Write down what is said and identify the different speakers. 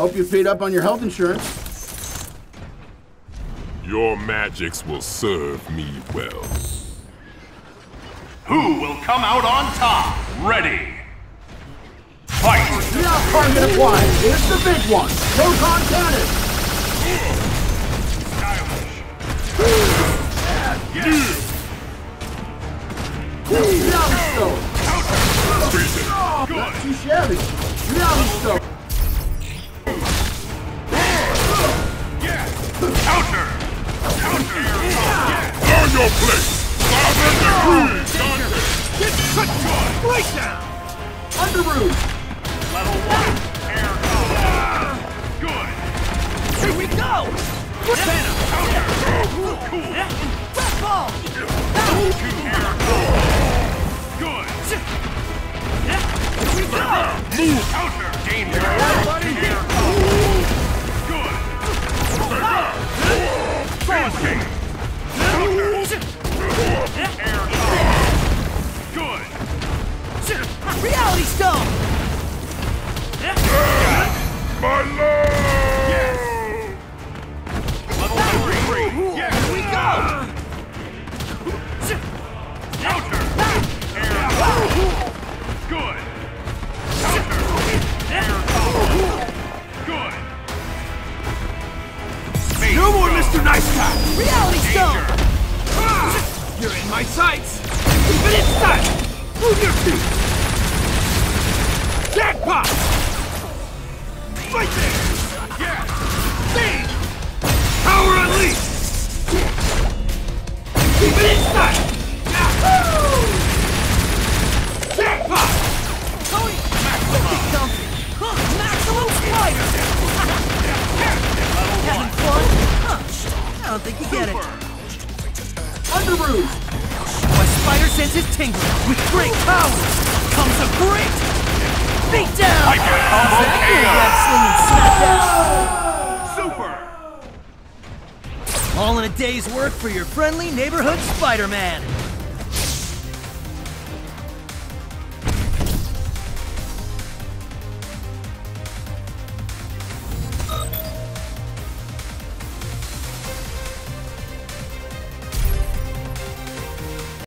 Speaker 1: Hope you paid up on your health insurance.
Speaker 2: Your magics will serve me well.
Speaker 3: Who will come out on top? Ready. Fight!
Speaker 1: Now target applied. It's the big one. Proton cannon. Reality stone. Not too shabby. Reality
Speaker 3: Breakdown!
Speaker 1: Underoos.
Speaker 3: Level one. Air. Good.
Speaker 4: Here we go!
Speaker 3: Venom. Counter. Cool.
Speaker 4: Red ball!
Speaker 5: No more. Mr. Nice Guy!
Speaker 4: Reality stone!
Speaker 5: You're in my sights! Keep it inside! Move your feet! Jackpot!
Speaker 4: I don't think you get it.
Speaker 1: Underoos.
Speaker 4: My spider sense is tingling. With great power comes a great beatdown!
Speaker 3: Hyper combo
Speaker 4: Exactly,
Speaker 3: KO.
Speaker 4: web swinging smackdown!
Speaker 3: Super.
Speaker 4: All in a day's work for your friendly neighborhood Spider-Man.